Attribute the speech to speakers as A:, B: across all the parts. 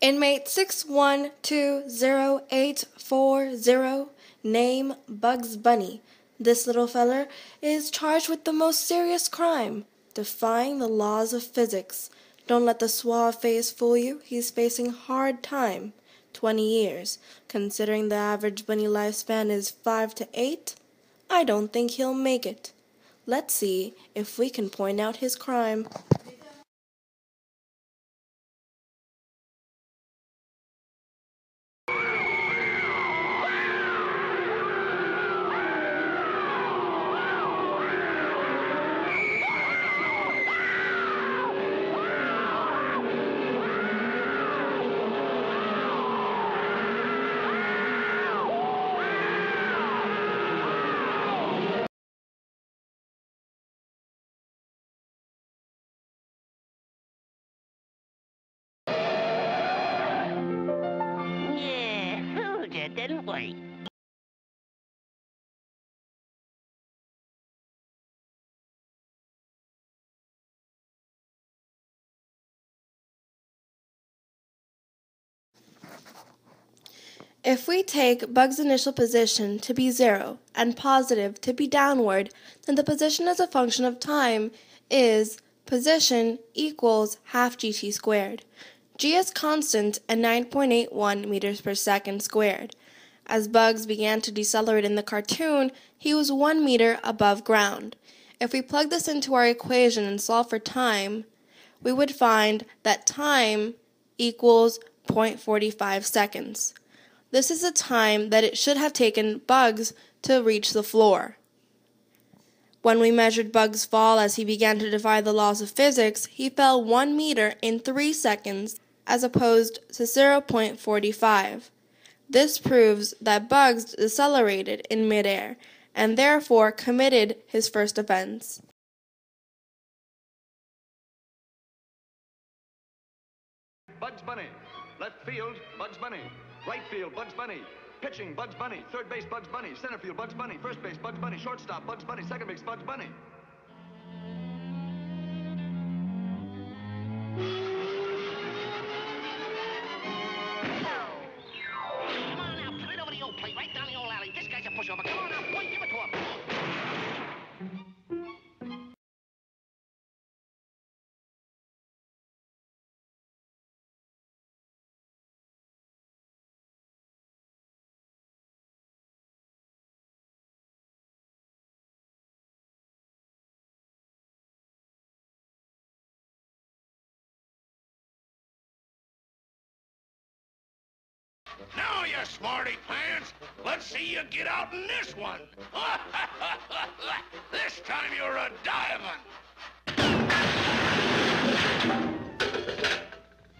A: Inmate 6120840, name Bugs Bunny. This little feller is charged with the most serious crime, defying the laws of physics. Don't let the suave face fool you. He's facing hard time. 20 years. Considering the average bunny lifespan is 5 to 8, I don't think he'll make it. Let's see if we can point out his crime.
B: Didn't we?
A: If we take Bug's initial position to be zero and positive to be downward, then the position as a function of time is position equals half gt squared. g is constant at 9.81 meters per second squared. As Bugs began to decelerate in the cartoon, he was one meter above ground. If we plug this into our equation and solve for time, we would find that time equals 0.45 seconds. This is the time that it should have taken Bugs to reach the floor. When we measured Bugs' fall as he began to defy the laws of physics, he fell 1 meter in 3 seconds as opposed to 0.45. This proves that Bugs decelerated in midair and therefore committed his first offense.
C: Bugs Bunny. Left field, Bugs Bunny. Right field, Bugs Bunny. Pitching, Bugs Bunny. Third base, Bugs Bunny. Center field, Bugs Bunny. First base, Bugs Bunny. Shortstop, Bugs Bunny. Second base, Bugs Bunny.
B: Now,
D: you smarty pants, let's see you get out in this one. this time you're a diamond.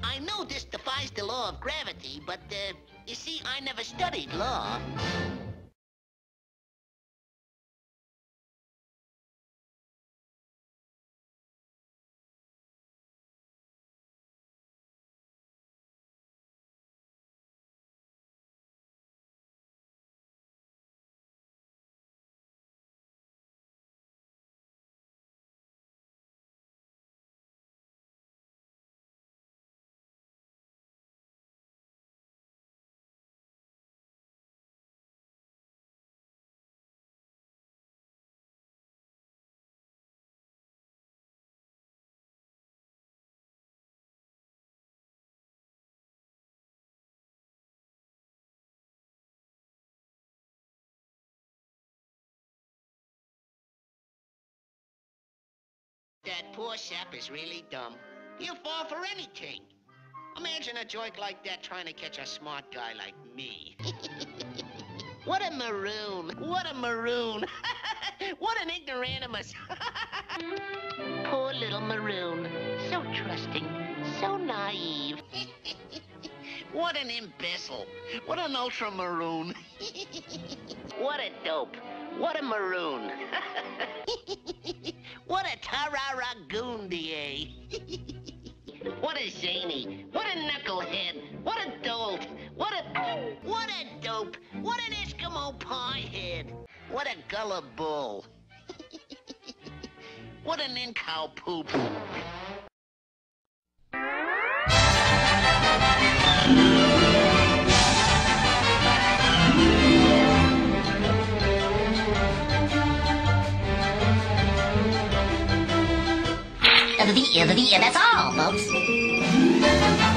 B: I know this defies the law of gravity, but, uh, you see, I never studied law. That poor sap is really dumb. He'll fall for anything. Imagine a joke like that trying to catch a smart guy like me. what a maroon. What a maroon. what an ignoramus. Poor little maroon. So trusting. So naive. what an imbecile. What an ultra maroon. what a dope. What a maroon. Tararagoondier. what a zany. What a knucklehead. What a dolt. What a... What a dope. What an Eskimo pie head. What a gullible. what an in-cow poop.
E: Uh, the, uh, the, end. that's all, folks.